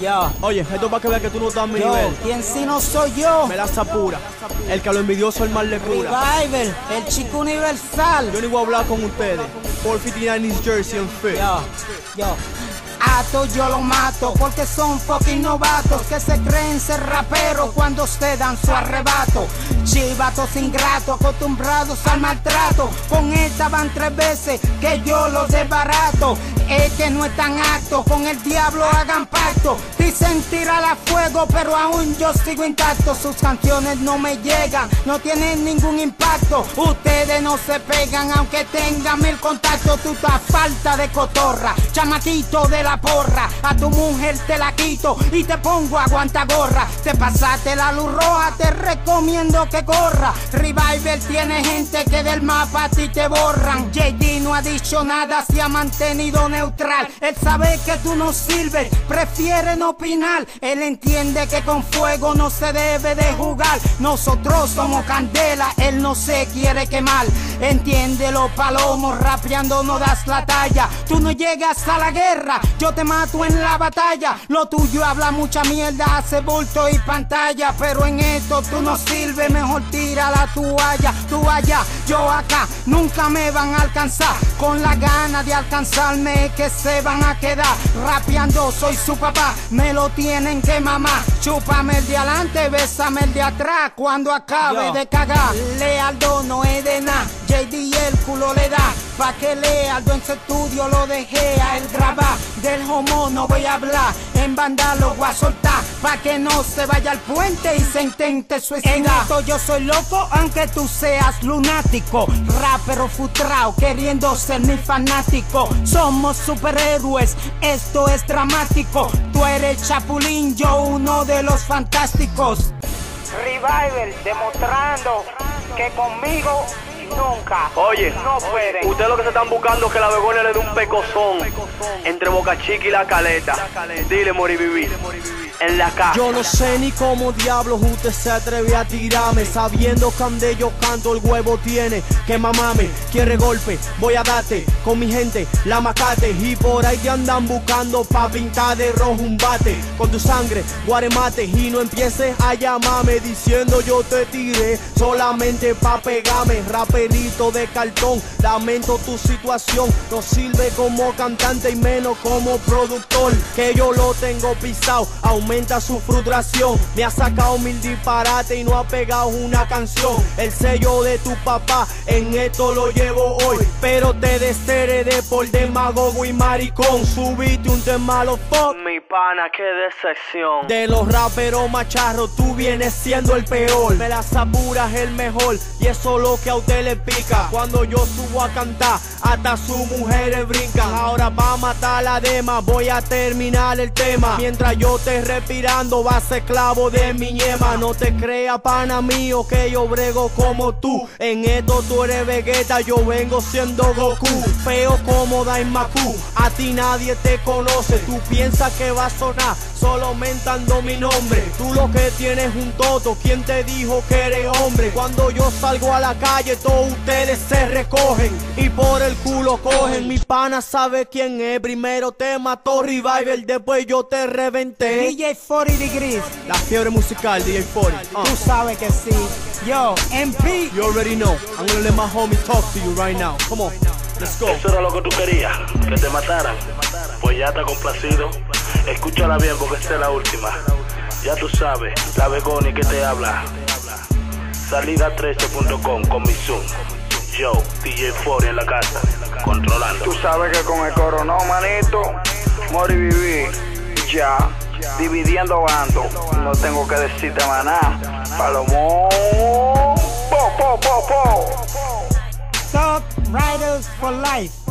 Yo, Oye, esto es para que veas que tú no estás a mi yo, nivel. ¿quién si no soy yo? Melaza pura. El que a lo envidioso el mal le cura. Revival, el chico universal. Yo ni voy a hablar con ustedes. 459 East Jersey en Fit. Yo, yo. Ato yo lo mato porque son fucking novatos que se creen ser raperos cuando se dan su arrebato. Chivatos ingratos acostumbrados al maltrato. Con esta van tres veces que yo los desbarato. Es que no están actos, con el diablo hagan pacto. Dicen tirar a fuego, pero aún yo sigo intacto. Sus canciones no me llegan, no tienen ningún impacto. Ustedes no se pegan, aunque tengan mil contactos. Tú estás falta de cotorra, chamaquito de la porra. A tu mujer te la quito y te pongo aguanta gorra. Te pasaste la luz roja, te recomiendo que corra. Revival tiene gente que del mapa a ti te borran. JD no ha dicho nada, se ha mantenido neutral. Él sabe que tú no sirves, prefiere no opinar. Él entiende que con fuego no se debe de jugar. Nosotros somos candela, él no se quiere quemar. Entiende los palomos, rapeando no das la talla. Tú no llegas a la guerra, yo te mato en la batalla. Lo tuyo habla mucha mierda, hace bulto y pantalla. Pero en esto tú no sirves, mejor tira la toalla. Tú allá, yo acá, nunca me van a alcanzar. Con la gana de alcanzarme que se van a quedar. Rapeando soy su papá, me lo tienen que mamar. Chúpame el de adelante, bésame el de atrás. Cuando acabe Yo. de cagar, Lealdo no es de nada. JD el culo le da. Pa' que Lealdo en su estudio lo dejé a él grabar. Del homo no voy a hablar, en banda lo voy a soltar. Pa' que no se vaya al puente y se intente suicidar. En esto yo soy loco, aunque tú seas lunático. Rapero futrao, queriendo ser mi fanático. Somos superhéroes, esto es dramático. Tú eres chapulín, yo uno de los fantásticos. Revival, demostrando que conmigo nunca. Oye, no pueden. ustedes lo que se están buscando es que la Begonia le dé un pecozón entre Boca Chica y la caleta. Dile, Moribibi, Yo no sé ni cómo diablos usted se atreve a tirarme Sabiendo que yo canto el huevo tiene Que mamame, quiere golpe, voy a darte Con mi gente, la macate. Y por ahí te andan buscando pa' pintar de rojo un bate. Con tu sangre, guaremate Y no empieces a llamarme diciendo yo te tiré. Solamente pa' pegarme, raperito de cartón. Lamento tu situación, no sirve como cantante y menos como productor. Que yo lo tengo pisado, aumenta su frustración. Me ha sacado mil disparates y no ha pegado una canción. El sello de tu papá, en esto lo llevo hoy. Pero te desheredé por demagogo y maricón. Subiste un tema los Mi pana, qué decepción. de los raperos macharros, tú vienes siendo el peor. Me las apuras el mejor, y eso lo que a usted le pica. Cuando yo subo a cantar, hasta sus mujeres brincan. Ahora va a matar la dema, voy a terminar el tema. Mientras yo te respirando, vas a ser esclavo de mi yema. No te creas, pana mío, que yo brego como tú. En esto tú eres Vegeta, yo vengo siendo Goku. Feo como Daimaku, a ti nadie te conoce. Tú piensas que va a sonar solo aumentando mi nombre. Tú lo que tienes es un toto, ¿quién te dijo que eres hombre? Cuando yo salgo a la calle, todos ustedes se recogen y por el culo cogen. Mi pana sabe quién es. Primero te mató Revival, después yo te reventé. DJ 40 Degrees, La fiebre musical, DJ 40. Uh, tú sabes que sí. Yo, MP. you already know. I'm gonna let my homie talk to you right now. Come on. Eso era lo que tú querías, que te mataran. Pues ya está complacido. Escúchala bien porque esta es la última. Ya tú sabes, la Begoni que te habla. Salida13.com con mi Zoom. Yo, DJ 40 en la casa, controlando. Tú sabes que con el coronó, manito, mori vivir, ya, dividiendo bando. No tengo que decirte más nada. Palomón, po, po, po, po. For Life.